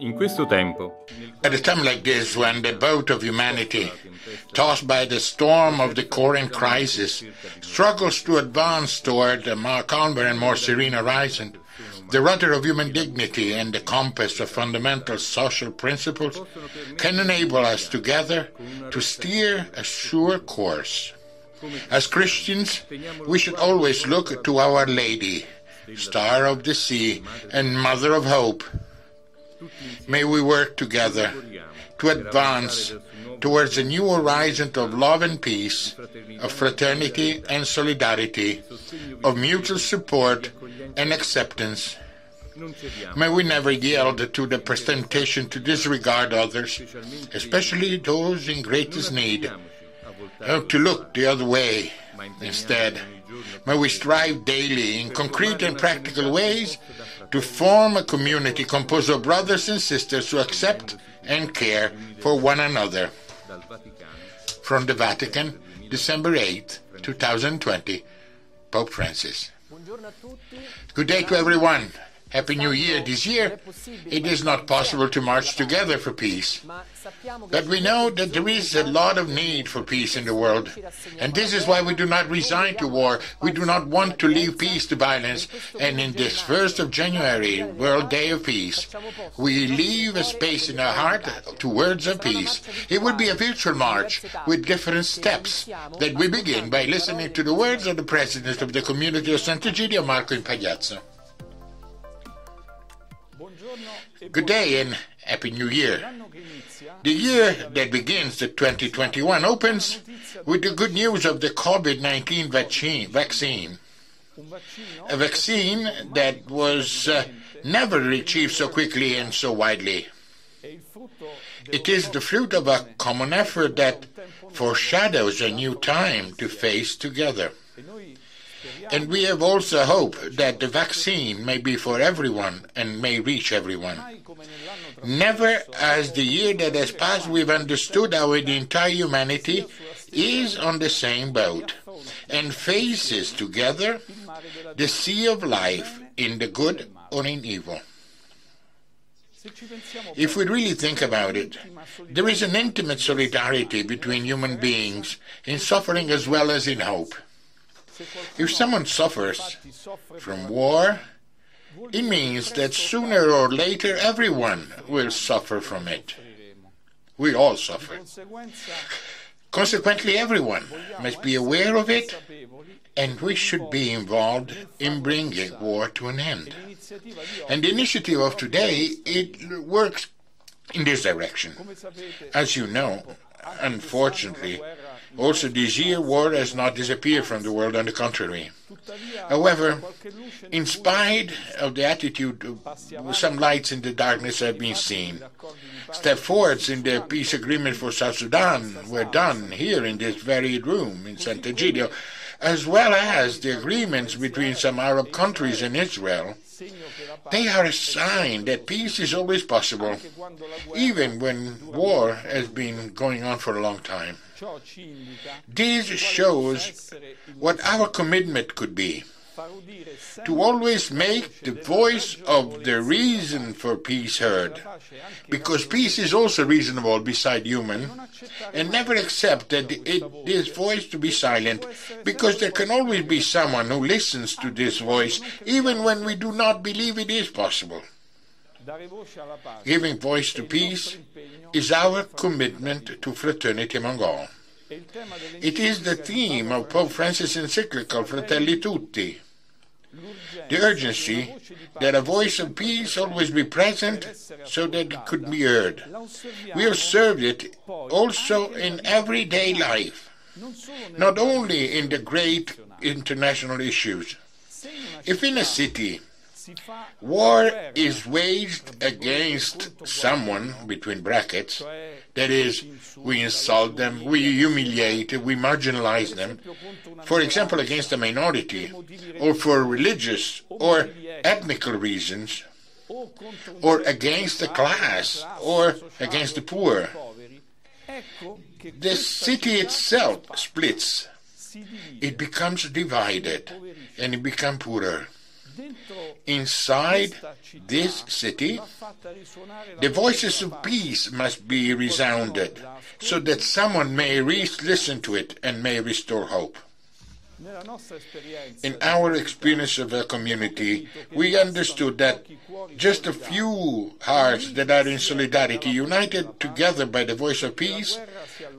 In questo tempo, At a time like this, when the boat of humanity, tossed by the storm of the current crisis, struggles to advance toward a more calmer and more serene horizon, the rudder of human dignity and the compass of fundamental social principles can enable us together to steer a sure course. As Christians, we should always look to Our Lady, Star of the Sea and Mother of Hope. May we work together to advance towards a new horizon of love and peace, of fraternity and solidarity, of mutual support and acceptance. May we never yield to the temptation to disregard others, especially those in greatest need, or to look the other way instead. May we strive daily in concrete and practical ways to form a community composed of brothers and sisters who accept and care for one another. From the Vatican, December 8, 2020, Pope Francis. Good day to everyone. Happy New Year this year. It is not possible to march together for peace. But we know that there is a lot of need for peace in the world. And this is why we do not resign to war. We do not want to leave peace to violence. And in this 1st of January, World Day of Peace, we leave a space in our heart to words of peace. It will be a virtual march with different steps that we begin by listening to the words of the President of the Community of Sant'Egidio, Marco Impagliazzo. Good day and Happy New Year. The year that begins, the 2021, opens with the good news of the COVID 19 vaccine. A vaccine that was uh, never achieved so quickly and so widely. It is the fruit of a common effort that foreshadows a new time to face together. And we have also hope that the vaccine may be for everyone and may reach everyone. Never as the year that has passed we've understood how the entire humanity is on the same boat and faces together the sea of life in the good or in evil. If we really think about it, there is an intimate solidarity between human beings in suffering as well as in hope. If someone suffers from war, it means that sooner or later everyone will suffer from it. We all suffer. Consequently, everyone must be aware of it, and we should be involved in bringing war to an end. And the initiative of today, it works in this direction. As you know, unfortunately, also this year war has not disappeared from the world, on the contrary. However, in spite of the attitude, some lights in the darkness have been seen. Step forwards in the peace agreement for South Sudan were done here in this very room in Sant'Egidio, as well as the agreements between some Arab countries and Israel. They are a sign that peace is always possible, even when war has been going on for a long time. This shows what our commitment could be. To always make the voice of the reason for peace heard, because peace is also reasonable beside human, and never accept that it is voice to be silent, because there can always be someone who listens to this voice, even when we do not believe it is possible. Giving voice to peace is our commitment to fraternity among all. It is the theme of Pope Francis' encyclical Fratelli Tutti. The urgency that a voice of peace always be present so that it could be heard. We observed it also in everyday life, not only in the great international issues. If in a city war is waged against someone, between brackets, that is, we insult them, we humiliate, we marginalize them, for example, against a minority, or for religious or ethnical reasons, or against a class, or against the poor. The city itself splits. It becomes divided, and it becomes poorer. Inside this city, the voices of peace must be resounded so that someone may re- listen to it and may restore hope. In our experience of a community, we understood that just a few hearts that are in solidarity, united together by the voice of peace,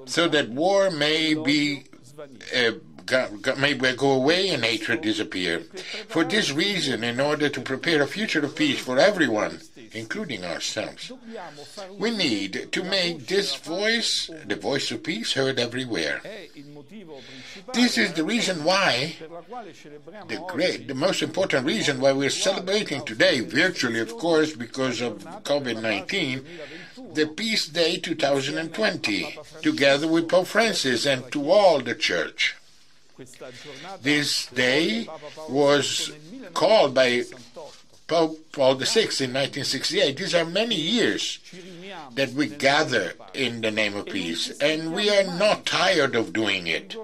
so that war may be uh, may go away and hatred disappear. For this reason, in order to prepare a future of peace for everyone, including ourselves, we need to make this voice, the voice of peace, heard everywhere. This is the reason why, the great, the most important reason why we're celebrating today, virtually, of course, because of COVID 19, the Peace Day 2020, together with Pope Francis and to all the Church. This day was called by Pope Paul VI in 1968. These are many years that we gather in the name of peace, and we are not tired of doing it.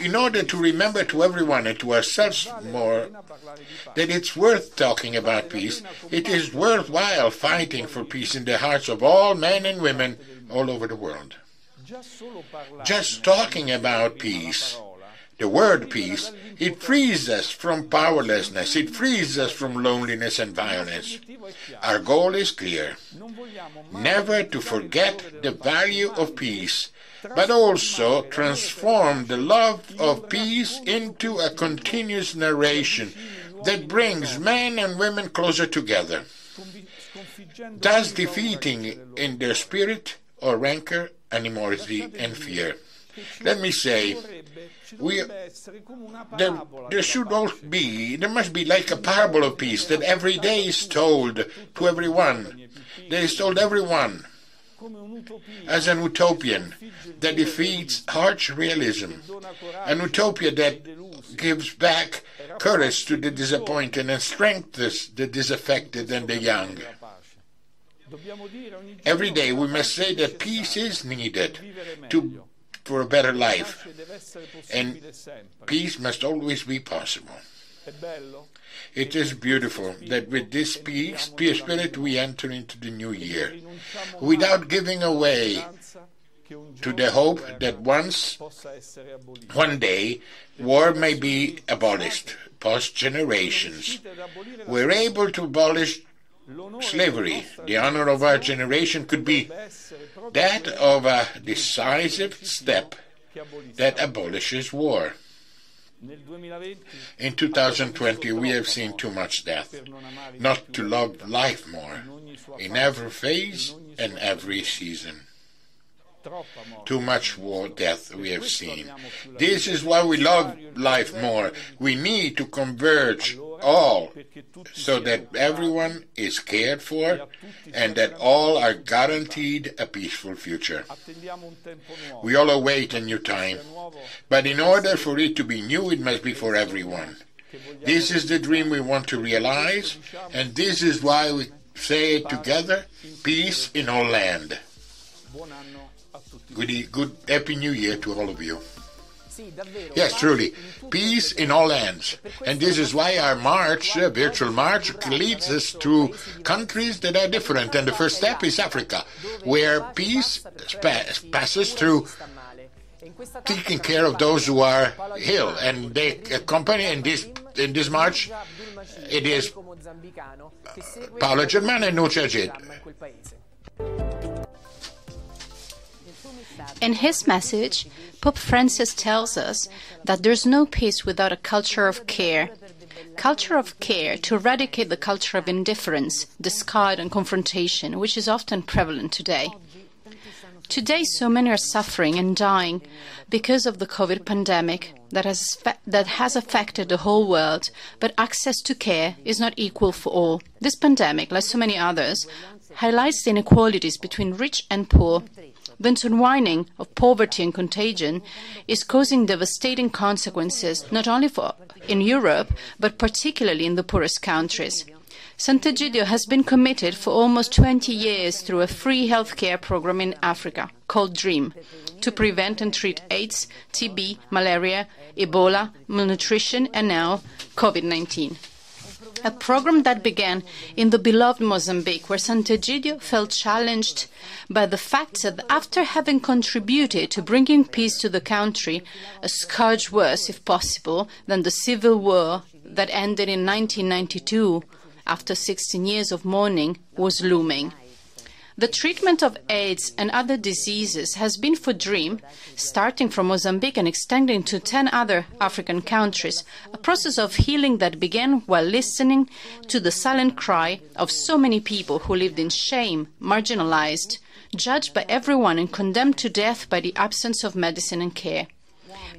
In order to remember to everyone and to ourselves more that it's worth talking about peace, it is worthwhile fighting for peace in the hearts of all men and women all over the world. Just talking about peace, the word peace, it frees us from powerlessness, it frees us from loneliness and violence. Our goal is clear never to forget the value of peace, but also transform the love of peace into a continuous narration that brings men and women closer together, thus defeating in their spirit or rancor animosity, and fear. Let me say, we, there, there should all be, there must be like a parable of peace that every day is told to everyone. That is told everyone as an utopian that defeats harsh realism, an utopia that gives back courage to the disappointed and strengthens the disaffected and the young. Every day we must say that peace is needed to, for a better life, and peace must always be possible. It is beautiful that with this peace, peace spirit, we enter into the new year without giving away to the hope that once, one day, war may be abolished. Past generations. Were able to abolish slavery, the honor of our generation could be that of a decisive step that abolishes war. In 2020, we have seen too much death, not to love life more, in every phase and every season. Too much war death we have seen. This is why we love life more. We need to converge all so that everyone is cared for and that all are guaranteed a peaceful future. We all await a new time, but in order for it to be new, it must be for everyone. This is the dream we want to realize, and this is why we say it together peace in all land. Good, good Happy New Year to all of you. Yes, truly. Peace in all lands. And this is why our march, uh, virtual march, leads us to countries that are different. And the first step is Africa, where peace passes through taking care of those who are ill. And they accompany in this, in this march, it is Paola Germano and Nuccia. In his message, Pope Francis tells us that there's no peace without a culture of care. Culture of care to eradicate the culture of indifference, discard, and confrontation, which is often prevalent today. Today, so many are suffering and dying because of the COVID pandemic that has, that has affected the whole world, but access to care is not equal for all. This pandemic, like so many others, highlights the inequalities between rich and poor the intertwining of poverty and contagion is causing devastating consequences not only for, in Europe, but particularly in the poorest countries. Sant'Egidio has been committed for almost 20 years through a free healthcare program in Africa called DREAM to prevent and treat AIDS, TB, malaria, Ebola, malnutrition, and now COVID 19. A program that began in the beloved Mozambique, where Sant'Egidio felt challenged by the fact that after having contributed to bringing peace to the country, a scourge worse, if possible, than the civil war that ended in 1992 after 16 years of mourning was looming. The treatment of AIDS and other diseases has been for DREAM, starting from Mozambique and extending to 10 other African countries, a process of healing that began while listening to the silent cry of so many people who lived in shame, marginalized, judged by everyone, and condemned to death by the absence of medicine and care.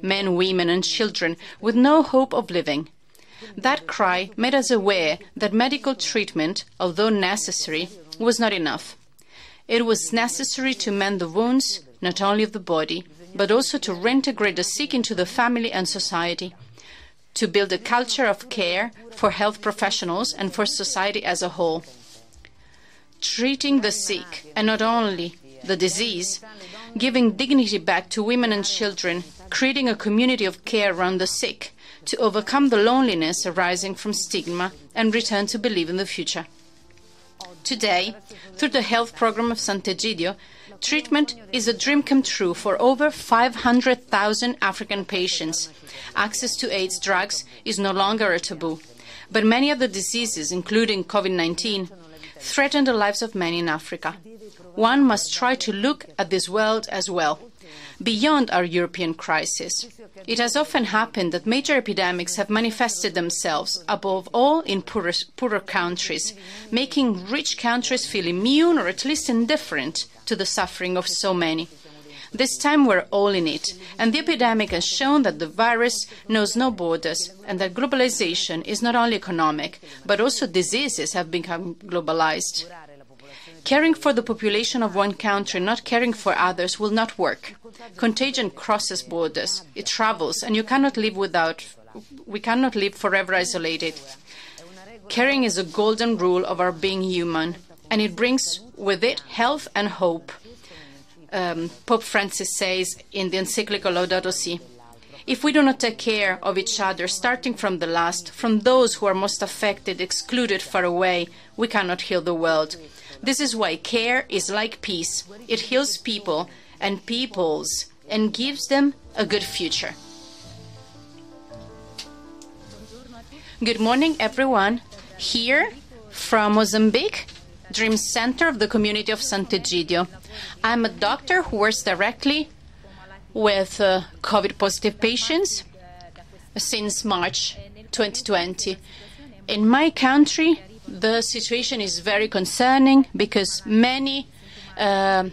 Men, women, and children with no hope of living. That cry made us aware that medical treatment, although necessary, was not enough. It was necessary to mend the wounds, not only of the body, but also to reintegrate the sick into the family and society, to build a culture of care for health professionals and for society as a whole. Treating the sick, and not only the disease, giving dignity back to women and children, creating a community of care around the sick, to overcome the loneliness arising from stigma and return to believe in the future. Today, through the health program of Sant'Egidio, treatment is a dream come true for over 500,000 African patients. Access to AIDS drugs is no longer a taboo, but many other diseases, including COVID 19, threaten the lives of many in Africa. One must try to look at this world as well, beyond our European crisis. It has often happened that major epidemics have manifested themselves, above all in poorer, poorer, countries, making rich countries feel immune or at least indifferent to the suffering of so many. This time we're all in it, and the epidemic has shown that the virus knows no borders and that globalization is not only economic, but also diseases have become globalized. Caring for the population of one country, not caring for others, will not work. Contagion crosses borders, it travels, and you cannot live without, we cannot live forever isolated. Caring is a golden rule of our being human, and it brings with it health and hope. Um, Pope Francis says in the encyclical Laudato Si. If we do not take care of each other, starting from the last, from those who are most affected, excluded, far away, we cannot heal the world. This is why care is like peace. It heals people and peoples and gives them a good future. Good morning, everyone. Here from Mozambique, Dream Center of the community of Sant'Egidio. I'm a doctor who works directly with uh, COVID positive patients since March 2020. In my country, the situation is very concerning because many uh,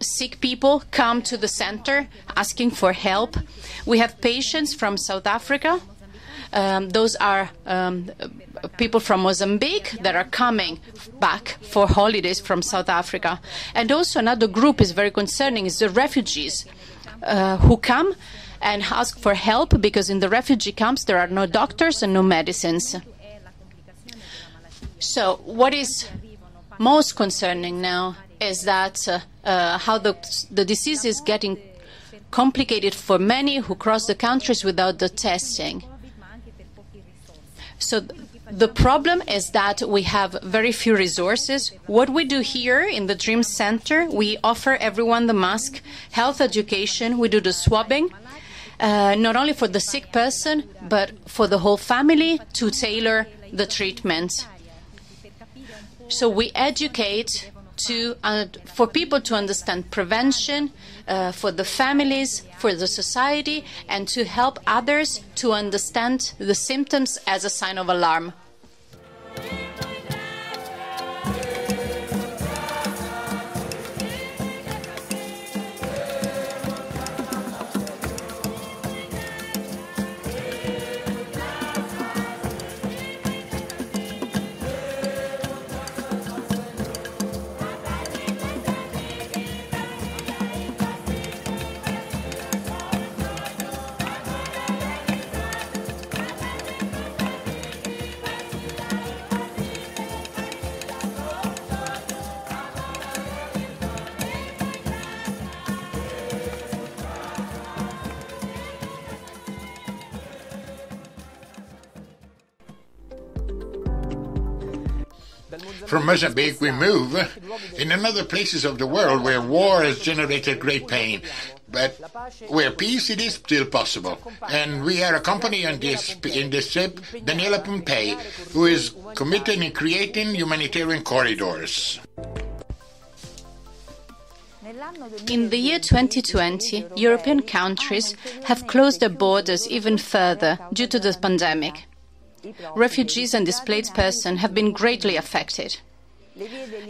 sick people come to the center asking for help. We have patients from South Africa. Um, those are um, people from Mozambique that are coming back for holidays from South Africa. And also another group is very concerning is the refugees uh, who come and ask for help because in the refugee camps there are no doctors and no medicines. So, what is most concerning now is that uh, uh, how the, the disease is getting complicated for many who cross the countries without the testing. So, the problem is that we have very few resources. What we do here in the Dream Center, we offer everyone the mask, health education, we do the swabbing. Uh, not only for the sick person, but for the whole family to tailor the treatment. So we educate to uh, for people to understand prevention, uh, for the families, for the society, and to help others to understand the symptoms as a sign of alarm. From Mozambique, we move in another places of the world where war has generated great pain. But where peace it is still possible. And we are accompanied on this, in this trip Daniela Pompei, who is committed in creating humanitarian corridors. In the year 2020, European countries have closed their borders even further due to the pandemic. Refugees and displaced persons have been greatly affected.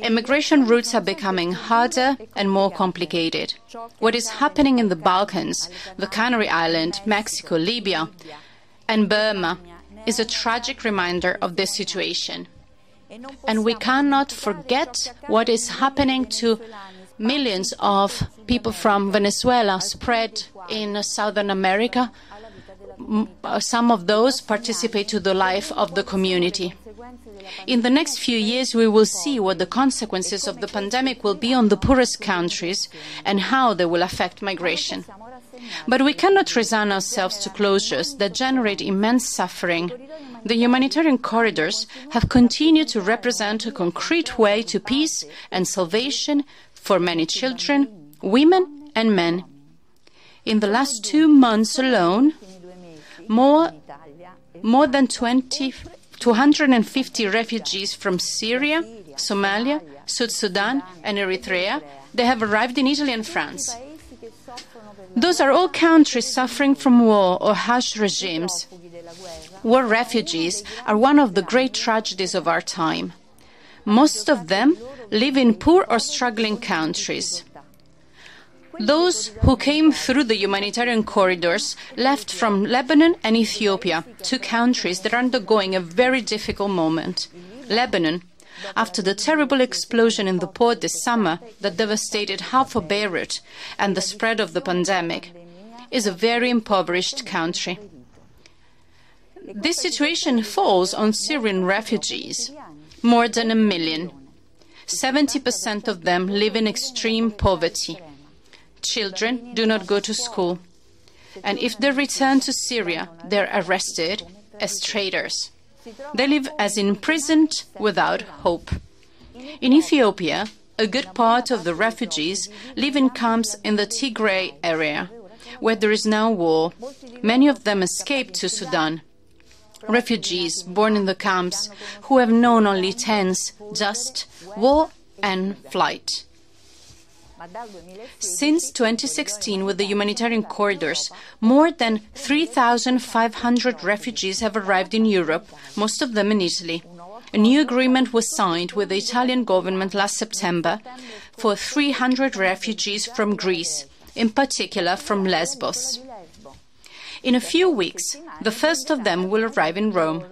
Immigration routes are becoming harder and more complicated. What is happening in the Balkans, the Canary Islands, Mexico, Libya, and Burma is a tragic reminder of this situation. And we cannot forget what is happening to millions of people from Venezuela spread in Southern America. Uh, some of those participate to the life of the community. In the next few years, we will see what the consequences of the pandemic will be on the poorest countries and how they will affect migration. But we cannot resign ourselves to closures that generate immense suffering. The humanitarian corridors have continued to represent a concrete way to peace and salvation for many children, women, and men. In the last two months alone, more, more than 20, 250 refugees from Syria, Somalia, South Sudan, and Eritrea, they have arrived in Italy and France. Those are all countries suffering from war or harsh regimes. War refugees are one of the great tragedies of our time. Most of them live in poor or struggling countries. Those who came through the humanitarian corridors left from Lebanon and Ethiopia, two countries that are undergoing a very difficult moment. Lebanon, after the terrible explosion in the port this summer that devastated half of Beirut and the spread of the pandemic, is a very impoverished country. This situation falls on Syrian refugees, more than a million. 70% of them live in extreme poverty. Children do not go to school. And if they return to Syria, they're arrested as traitors. They live as imprisoned without hope. In Ethiopia, a good part of the refugees live in camps in the Tigray area, where there is now war. Many of them escaped to Sudan. Refugees born in the camps who have known only tents, dust, war, and flight. Since 2016, with the humanitarian corridors, more than 3,500 refugees have arrived in Europe, most of them in Italy. A new agreement was signed with the Italian government last September for 300 refugees from Greece, in particular from Lesbos. In a few weeks, the first of them will arrive in Rome.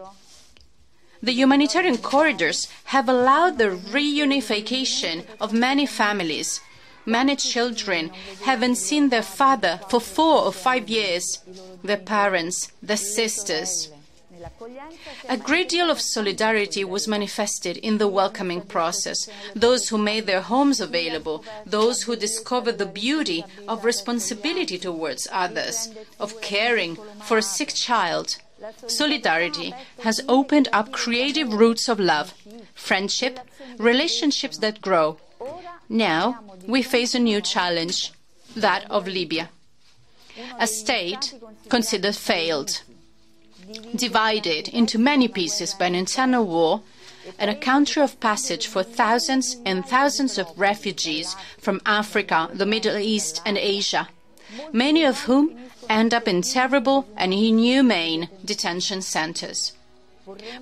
The humanitarian corridors have allowed the reunification of many families Many children haven't seen their father for four or five years, their parents, their sisters. A great deal of solidarity was manifested in the welcoming process. Those who made their homes available, those who discovered the beauty of responsibility towards others, of caring for a sick child. Solidarity has opened up creative roots of love, friendship, relationships that grow. Now we face a new challenge, that of Libya. A state considered failed, divided into many pieces by an internal war, and a country of passage for thousands and thousands of refugees from Africa, the Middle East, and Asia, many of whom end up in terrible and inhumane detention centers.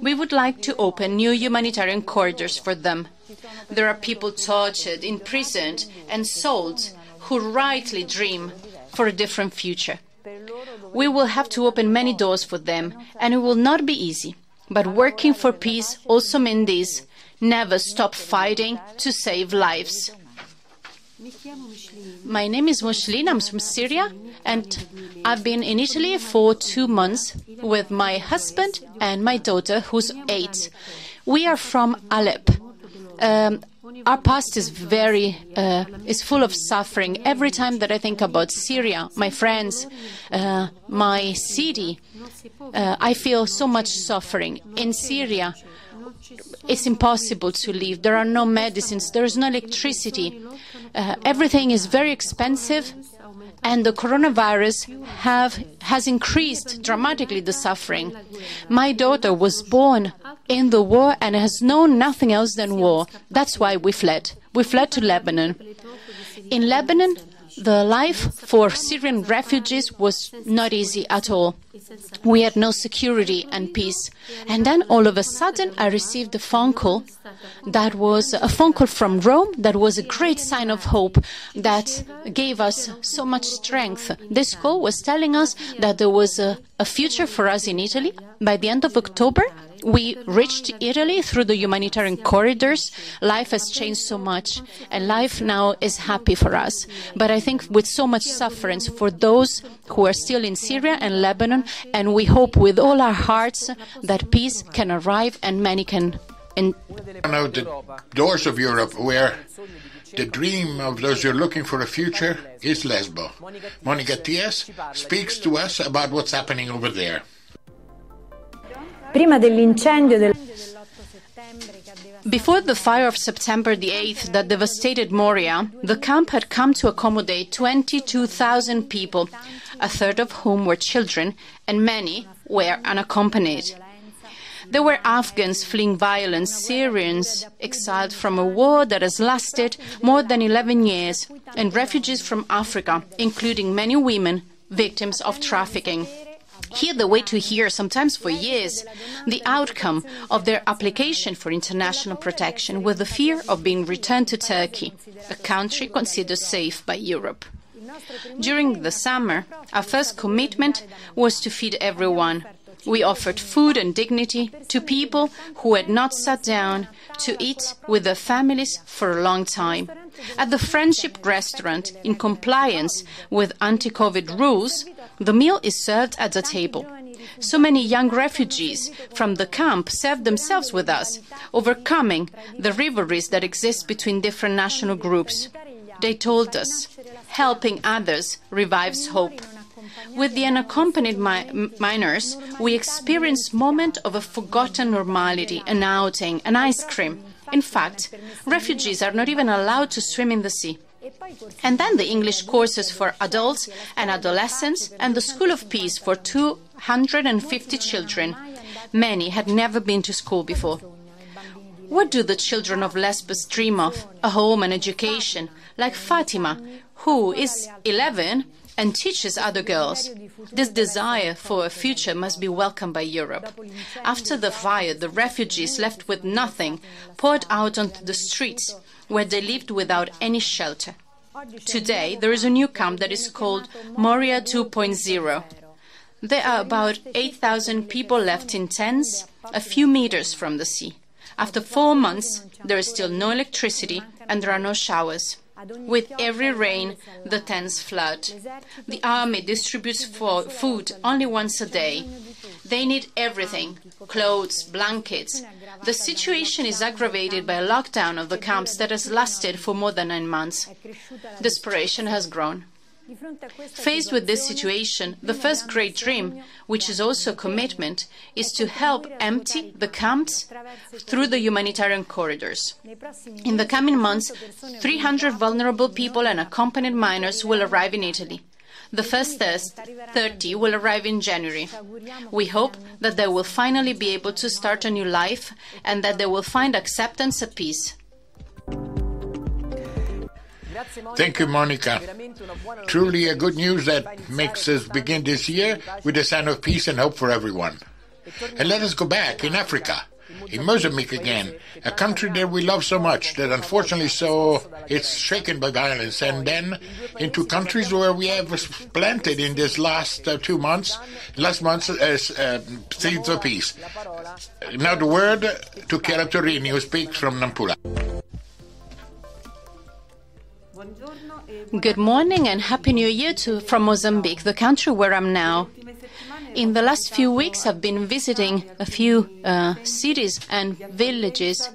We would like to open new humanitarian corridors for them. There are people tortured, imprisoned, and sold who rightly dream for a different future. We will have to open many doors for them, and it will not be easy. But working for peace also means this never stop fighting to save lives. My name is Mushlin. I'm from Syria, and I've been in Italy for two months with my husband and my daughter, who's eight. We are from Aleppo. Um, our past is very uh, is full of suffering. Every time that I think about Syria, my friends, uh, my city, uh, I feel so much suffering in Syria it's impossible to live. There are no medicines, there is no electricity. Uh, everything is very expensive, and the coronavirus have, has increased dramatically the suffering. My daughter was born in the war and has known nothing else than war. That's why we fled. We fled to Lebanon. In Lebanon, the life for Syrian refugees was not easy at all. We had no security and peace. And then all of a sudden, I received a phone call that was a phone call from Rome that was a great sign of hope that gave us so much strength. This call was telling us that there was a, a future for us in Italy. By the end of October, we reached Italy through the humanitarian corridors. Life has changed so much, and life now is happy for us. But I think with so much suffering for those who are still in Syria and Lebanon, and we hope with all our hearts that peace can arrive and many can. In- of the doors of Europe where the dream of those who are looking for a future is Lesbo. Monica Attias speaks to us about what's happening over there. Prima dell'incendio del Before the fire of September the 8th that devastated Moria, the camp had come to accommodate 22,000 people, a third of whom were children, and many were unaccompanied. There were Afghans fleeing violence, Syrians exiled from a war that has lasted more than 11 years, and refugees from Africa, including many women victims of trafficking. Here they wait to hear, sometimes for years, the outcome of their application for international protection with the fear of being returned to Turkey, a country considered safe by Europe. During the summer, our first commitment was to feed everyone. We offered food and dignity to people who had not sat down to eat with their families for a long time. At the Friendship Restaurant, in compliance with anti COVID rules, the meal is served at the table. So many young refugees from the camp served themselves with us, overcoming the rivalries that exist between different national groups. They told us, helping others revives hope. With the unaccompanied mi- minors, we experience moment of a forgotten normality, an outing, an ice cream. In fact, refugees are not even allowed to swim in the sea. And then the English courses for adults and adolescents and the School of Peace for 250 children. Many had never been to school before. What do the children of Lesbos dream of? A home and education, like Fatima, who is 11 and teaches other girls. This desire for a future must be welcomed by Europe. After the fire, the refugees left with nothing poured out onto the streets where they lived without any shelter. Today, there is a new camp that is called Moria 2.0. There are about 8,000 people left in tents, a few meters from the sea. After four months, there is still no electricity and there are no showers. With every rain, the tents flood. The army distributes food only once a day. They need everything clothes, blankets. The situation is aggravated by a lockdown of the camps that has lasted for more than nine months. Desperation has grown. Faced with this situation, the first great dream, which is also a commitment, is to help empty the camps through the humanitarian corridors. In the coming months, 300 vulnerable people and accompanied minors will arrive in Italy. The first 30 will arrive in January. We hope that they will finally be able to start a new life and that they will find acceptance and peace. Thank you, Monica. Truly a good news that makes us begin this year with a sign of peace and hope for everyone. And let us go back in Africa, in Mozambique again, a country that we love so much that unfortunately so it's shaken by violence, and then into countries where we have planted in this last uh, two months, last months as uh, seeds of peace. Now the word to Chiara Torrini, who speaks from Nampula. Good morning and Happy New Year to, from Mozambique, the country where I'm now. In the last few weeks, I've been visiting a few uh, cities and villages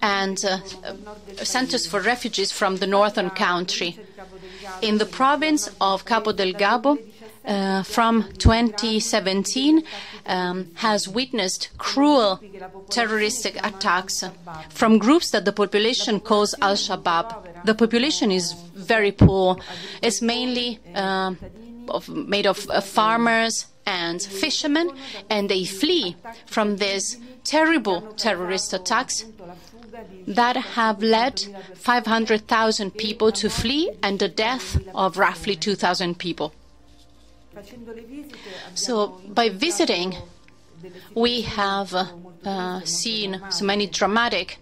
and uh, centers for refugees from the northern country. In the province of Cabo Delgado, uh, from 2017 um, has witnessed cruel terroristic attacks from groups that the population calls Al Shabaab. The population is very poor. It's mainly uh, of, made of uh, farmers and fishermen, and they flee from these terrible terrorist attacks that have led 500,000 people to flee and the death of roughly 2,000 people. So, by visiting, we have uh, seen so many dramatic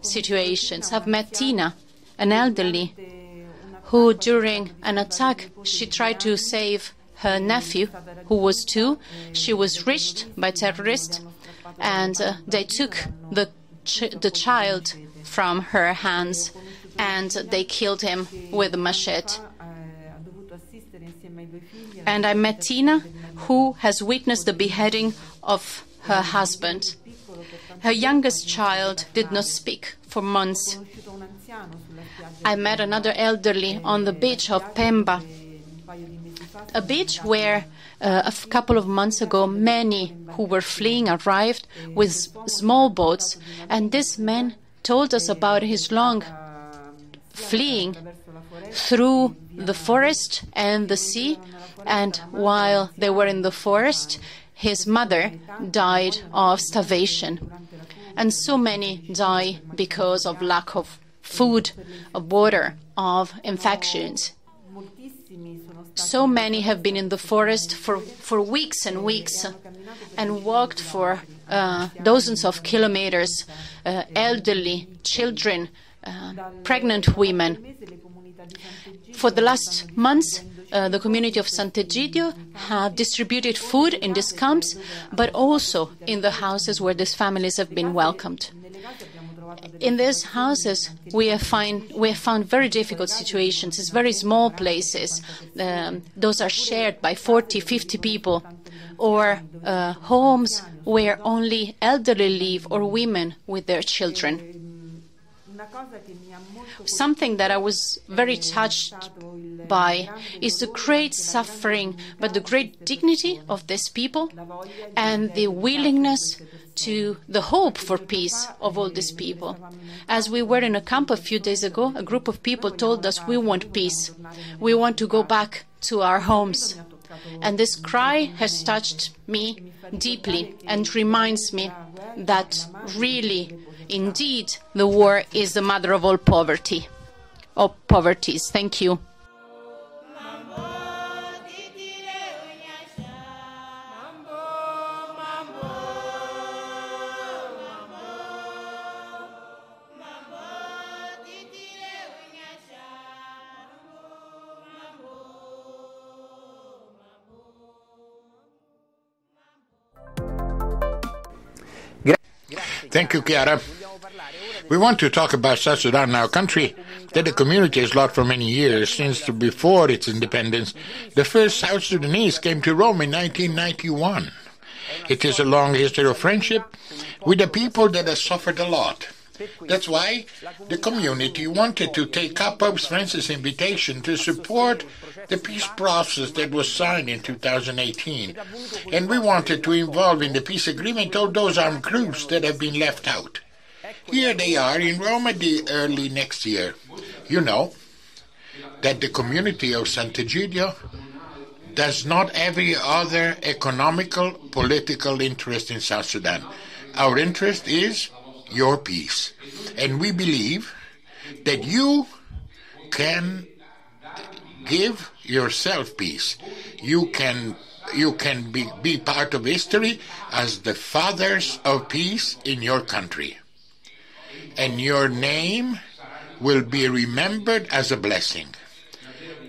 situations. I've met Tina, an elderly, who during an attack she tried to save her nephew, who was two. She was reached by terrorists, and uh, they took the ch- the child from her hands, and they killed him with a machete. And I met Tina, who has witnessed the beheading of her husband. Her youngest child did not speak for months. I met another elderly on the beach of Pemba, a beach where uh, a couple of months ago many who were fleeing arrived with small boats, and this man told us about his long fleeing through the forest and the sea, and while they were in the forest, his mother died of starvation. And so many die because of lack of food, of water, of infections. So many have been in the forest for, for weeks and weeks and walked for uh, dozens of kilometers, uh, elderly, children, uh, pregnant women. For the last months, uh, the community of Sant'Egidio have distributed food in these camps, but also in the houses where these families have been welcomed. In these houses, we have, find, we have found very difficult situations. It's very small places. Um, those are shared by 40, 50 people, or uh, homes where only elderly live or women with their children. Something that I was very touched by is the great suffering, but the great dignity of these people and the willingness to the hope for peace of all these people. As we were in a camp a few days ago, a group of people told us we want peace. We want to go back to our homes. And this cry has touched me deeply and reminds me that really, indeed, the war is the mother of all poverty, of poverties. Thank you. Thank you, Chiara. We want to talk about South Sudan, our country that the community has loved for many years, since before its independence. The first South Sudanese came to Rome in 1991. It is a long history of friendship with a people that has suffered a lot. That's why the community wanted to take up Pope Francis' invitation to support the peace process that was signed in 2018. And we wanted to involve in the peace agreement all those armed groups that have been left out. Here they are in Rome the early next year. You know that the community of Sant'Egidio does not any other economical, political interest in South Sudan. Our interest is your peace. And we believe that you can give yourself peace. You can you can be, be part of history as the fathers of peace in your country. And your name will be remembered as a blessing.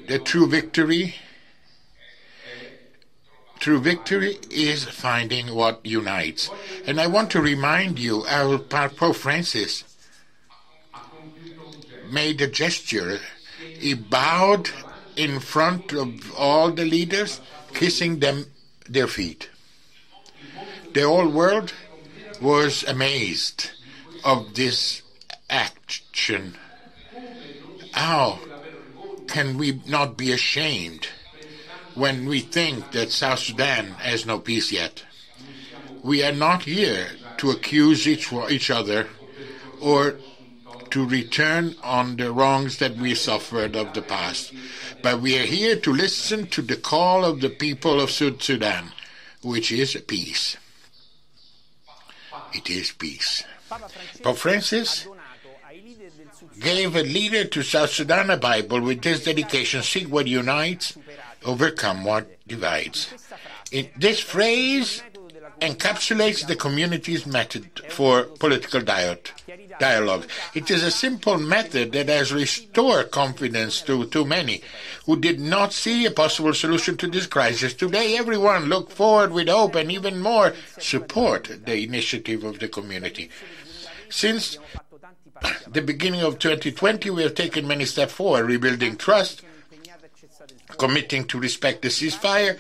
The true victory true victory is finding what unites. And I want to remind you, our Pope Francis made a gesture. He bowed in front of all the leaders, kissing them their feet. The whole world was amazed of this action. How can we not be ashamed when we think that South Sudan has no peace yet. We are not here to accuse each, each other or to return on the wrongs that we suffered of the past. But we are here to listen to the call of the people of South Sudan, which is peace. It is peace. Pope Francis gave a leader to South Sudan a Bible with this dedication Seek what unites, overcome what divides. In this phrase encapsulates the community's method for political dialogue. It is a simple method that has restored confidence to too many who did not see a possible solution to this crisis. Today, everyone look forward with hope and even more support the initiative of the community. Since the beginning of 2020, we have taken many steps forward, rebuilding trust, committing to respect the ceasefire.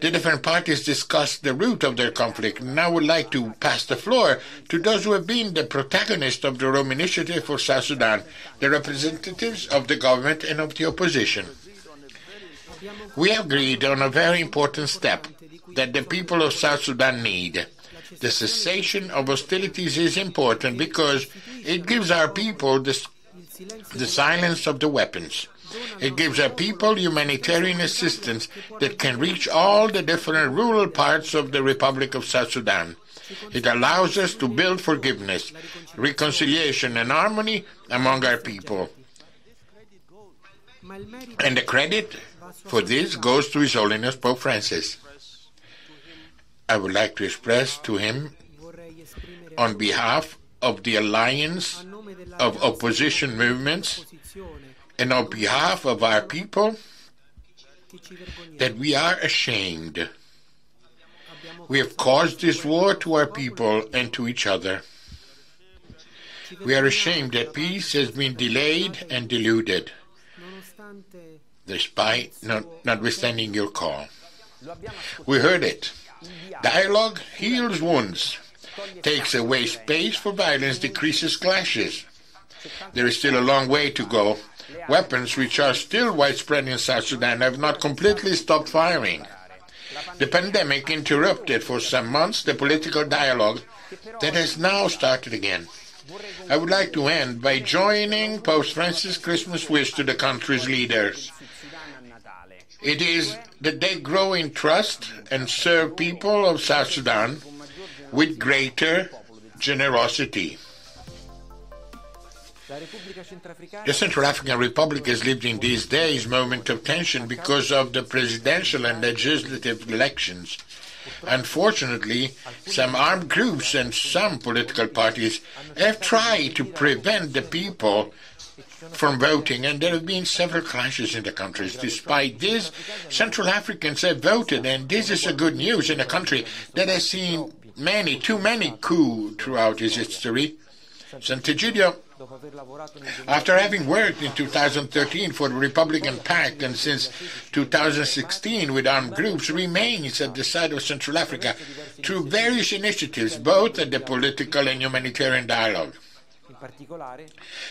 The different parties discussed the root of their conflict. Now I would like to pass the floor to those who have been the protagonists of the Rome Initiative for South Sudan, the representatives of the government and of the opposition. We agreed on a very important step that the people of South Sudan need. The cessation of hostilities is important because it gives our people the, the silence of the weapons. It gives our people humanitarian assistance that can reach all the different rural parts of the Republic of South Sudan. It allows us to build forgiveness, reconciliation, and harmony among our people. And the credit for this goes to His Holiness Pope Francis. I would like to express to him, on behalf of the Alliance of Opposition Movements and on behalf of our people, that we are ashamed. We have caused this war to our people and to each other. We are ashamed that peace has been delayed and deluded, despite not, notwithstanding your call. We heard it. Dialogue heals wounds, takes away space for violence, decreases clashes. There is still a long way to go. Weapons, which are still widespread in South Sudan, have not completely stopped firing. The pandemic interrupted for some months the political dialogue that has now started again. I would like to end by joining Pope Francis' Christmas wish to the country's leaders. It is that they grow in trust and serve people of South Sudan with greater generosity. The Central African Republic has lived in these days moment of tension because of the presidential and legislative elections. Unfortunately, some armed groups and some political parties have tried to prevent the people from voting, and there have been several clashes in the countries. Despite this, Central Africans have voted, and this is a good news in a country that has seen many, too many coups throughout its history. Sant'Egidio, after having worked in 2013 for the Republican Pact and since 2016 with armed groups, remains at the side of Central Africa through various initiatives, both at the political and humanitarian dialogue.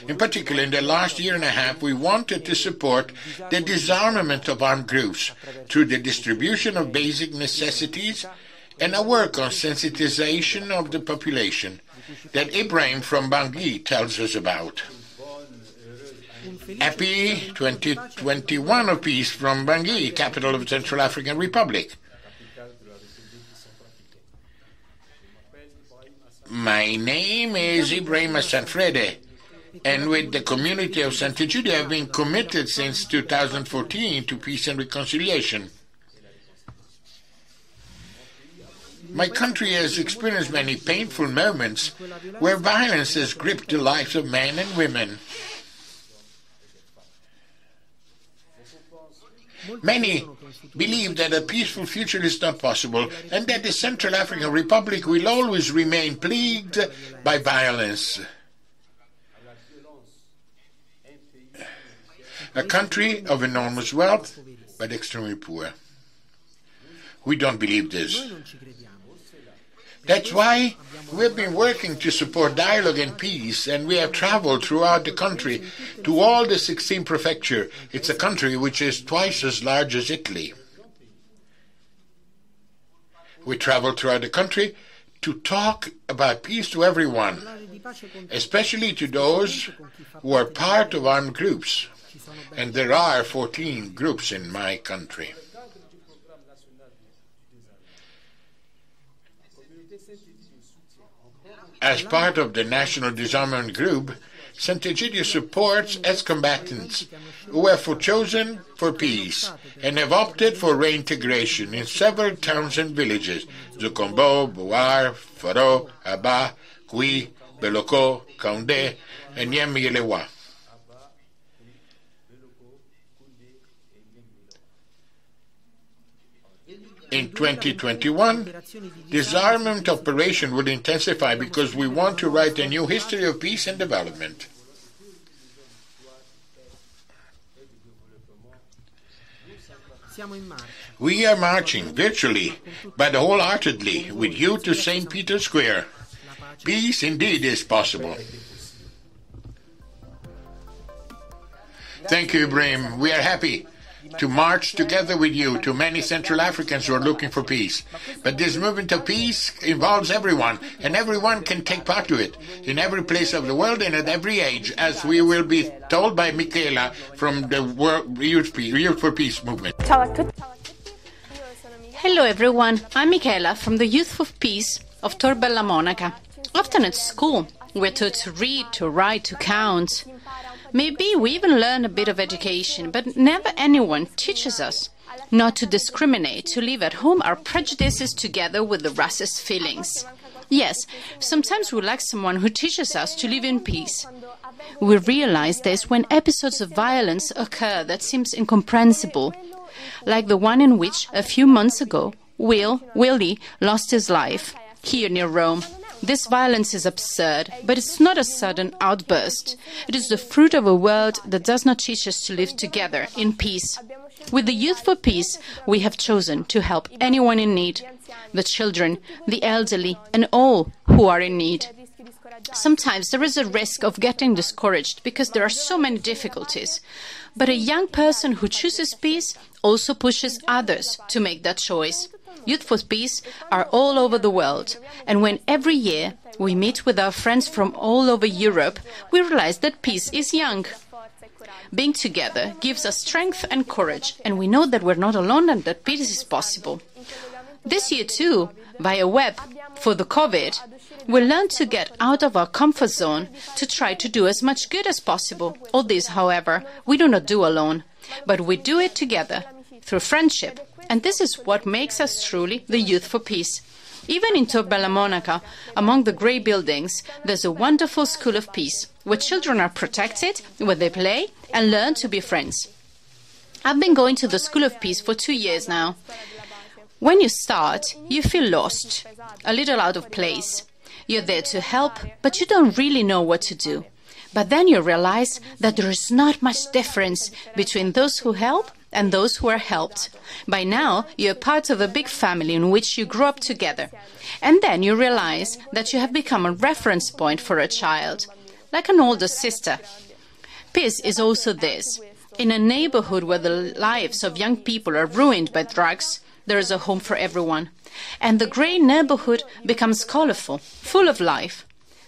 In particular, in the last year and a half, we wanted to support the disarmament of armed groups through the distribution of basic necessities and a work on sensitization of the population that Ibrahim from Bangui tells us about. Happy 2021 of peace from Bangui, capital of the Central African Republic. My name is Ibrahim Sanfrede, and with the community of Sant'Egidio, I've been committed since 2014 to peace and reconciliation. My country has experienced many painful moments where violence has gripped the lives of men and women. Many believe that a peaceful future is not possible and that the Central African Republic will always remain plagued by violence. A country of enormous wealth, but extremely poor. We don't believe this. That's why we've been working to support dialogue and peace, and we have traveled throughout the country to all the 16 prefectures. It's a country which is twice as large as Italy. We traveled throughout the country to talk about peace to everyone, especially to those who are part of armed groups. And there are 14 groups in my country. As part of the National Disarmament Group, Sant'Egidio supports ex-combatants who have chosen for peace and have opted for reintegration in several towns and villages, Zukombo, Bouar, Faro, Aba, Kui, Beloko, Kaunde, and Yemyelewa. In 2021, disarmament operation will intensify because we want to write a new history of peace and development. We are marching virtually but wholeheartedly with you to St. Peter's Square. Peace indeed is possible. Thank you, Ibrahim. We are happy to march together with you to many Central Africans who are looking for peace. But this movement of peace involves everyone, and everyone can take part to it in every place of the world and at every age, as we will be told by Michela from the World Youth, for Peace movement. Hello, everyone. I'm Michela from the Youth for Peace of Tor Bella Monaca. Often at school, we're taught to read, to write, to count. Maybe we even learn a bit of education, but never anyone teaches us not to discriminate, to leave at home our prejudices together with the racist feelings. Yes, sometimes we lack someone who teaches us to live in peace. We realize this when episodes of violence occur that seems incomprehensible, like the one in which, a few months ago, Will, Willie, lost his life here near Rome. This violence is absurd, but it's not a sudden outburst. It is the fruit of a world that does not teach us to live together in peace. With the Youth for Peace, we have chosen to help anyone in need the children, the elderly, and all who are in need. Sometimes there is a risk of getting discouraged because there are so many difficulties. But a young person who chooses peace also pushes others to make that choice. Youth for Peace are all over the world, and when every year we meet with our friends from all over Europe, we realize that peace is young. Being together gives us strength and courage, and we know that we're not alone and that peace is possible. This year, too, via web, for the COVID, we learned to get out of our comfort zone to try to do as much good as possible. All this, however, we do not do alone, but we do it together through friendship, and this is what makes us truly the Youth for Peace. Even in Tor Bella Monaca, among the grey buildings, there's a wonderful school of peace, where children are protected, where they play and learn to be friends. I've been going to the School of Peace for two years now. When you start, you feel lost, a little out of place. You're there to help, but you don't really know what to do. But then you realize that there is not much difference between those who help and those who are helped. By now, you're part of a big family in which you grew up together. And then you realize that you have become a reference point for a child, like an older sister. Peace is also this. In a neighborhood where the lives of young people are ruined by drugs, there is a home for everyone. And the grey neighborhood becomes colorful, full of life.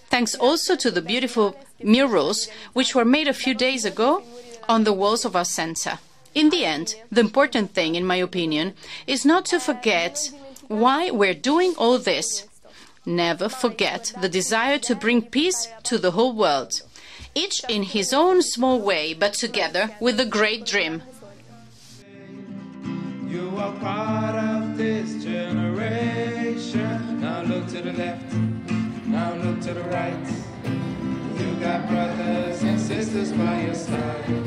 Thanks also to the beautiful murals which were made a few days ago on the walls of our center. In the end, the important thing, in my opinion, is not to forget why we're doing all this. Never forget the desire to bring peace to the whole world, each in his own small way, but together with a great dream. You are part of this generation. Now look to the left, now look to the right. You got brothers and sisters by your side.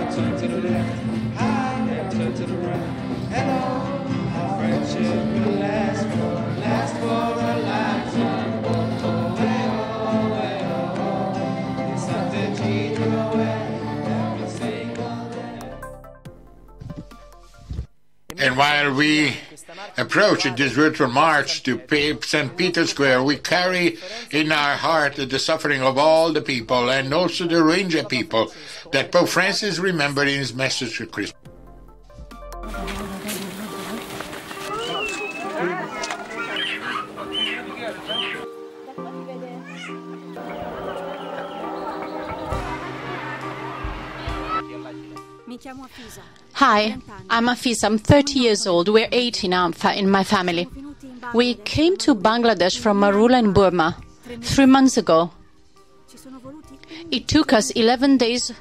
Now turn to the left, high, turn to the right. Hello, our friendship will last for, last for a lifetime. Oh, oh, oh, oh. It's. And while we approach this virtual march to St. Peter's Square, we carry in our heart the suffering of all the people and also the Rohingya people that Pope Francis remembered in his message to Christmas. Hi, I'm Afisa. I'm 30 years old. We're 8 in, Amfa in my family. We came to Bangladesh from Marula in Burma three months ago. It took us 11 days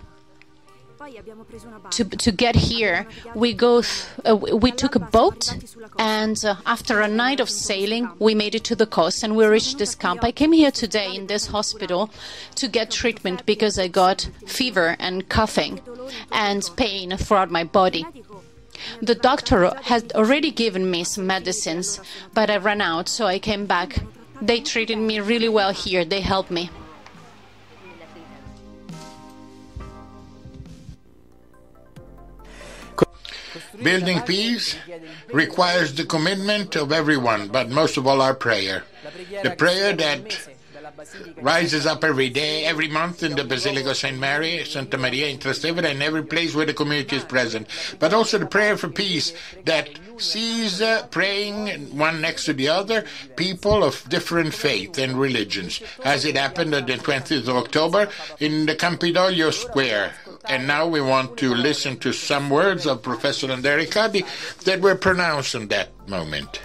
to, to get here. We go. Uh, we took a boat, and uh, after a night of sailing, we made it to the coast, and we reached this camp. I came here today in this hospital to get treatment because I got fever and coughing and pain throughout my body. The doctor had already given me some medicines, but I ran out, so I came back. They treated me really well here. They helped me. Pues Building peace requires the commitment of everyone, but most of all our prayer. The prayer that rises up every day, every month in the Basilica of St. Mary, Santa Maria in Trastevere, and every place where the community is present. But also the prayer for peace that sees uh, praying one next to the other people of different faith and religions, as it happened on the 20th of October in the Campidoglio Square. And now we want to listen to some words of Professor Andrea Riccardi that were pronounced in that moment.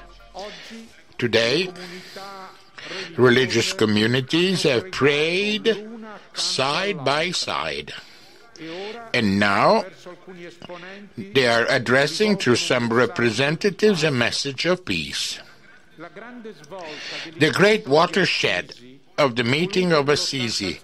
Today, religious communities have prayed side by side. And now they are addressing to some representatives a message of peace. The great watershed of the meeting of Assisi,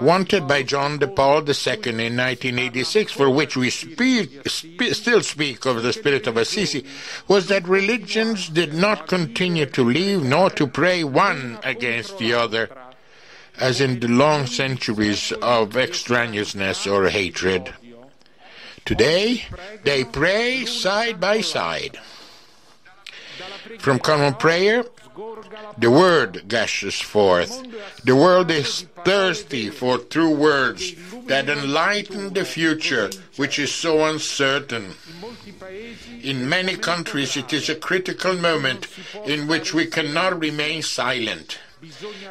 wanted by John de Paul II in 1986, for which we speak, sp- still speak of the spirit of Assisi, was that religions did not continue to live nor to pray one against the other, as in the long centuries of extraneousness or hatred. Today, they pray side by side. From common prayer, the word gushes forth. The world is thirsty for true words that enlighten the future, which is so uncertain. In many countries, it is a critical moment in which we cannot remain silent.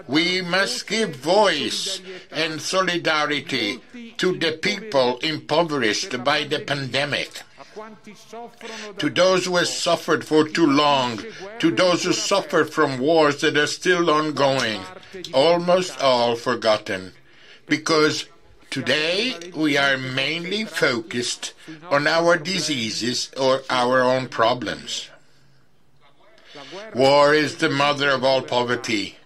We must give voice and solidarity to the people impoverished by the pandemic to those who have suffered for too long, to those who suffer from wars that are still ongoing, almost all forgotten. Because today we are mainly focused on our diseases or our own problems. War is the mother of all poverty,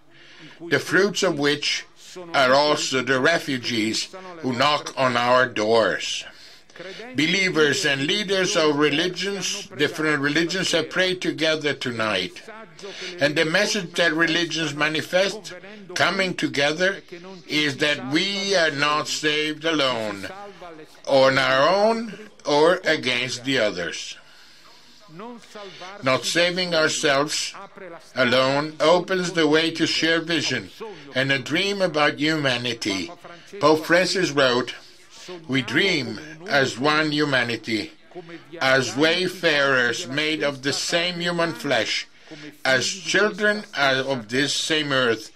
the fruits of which are also the refugees who knock on our doors believers and leaders of religions, different religions, have prayed together tonight. And the message that religions manifest, coming together, is that we are not saved alone, on our own or against the others. Not saving ourselves alone opens the way to shared vision and a dream about humanity. Pope Francis wrote, We dream as one humanity, as wayfarers made of the same human flesh, as children of this same earth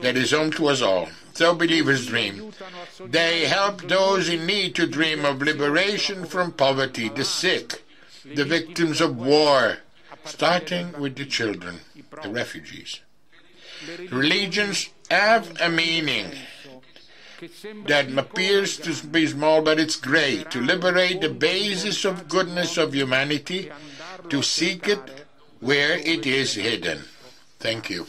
that is home to us all. So believers dream. They help those in need to dream of liberation from poverty, the sick, the victims of war, starting with the children, the refugees. Religions have a meaning that appears to be small, but it's great to liberate the basis of goodness of humanity, to seek it where it is hidden. Thank you.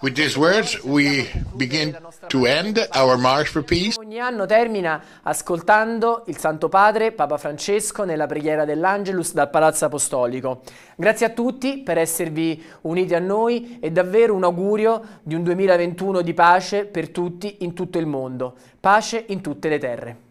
With these words, we begin to end our March for Peace. Ogni anno termina ascoltando il Santo Padre, Papa Francesco, nella preghiera dell'Angelus dal Palazzo Apostolico. Grazie a tutti per esservi uniti a noi e davvero un augurio di un 2021 di pace per tutti in tutto il mondo. Pace in tutte le terre.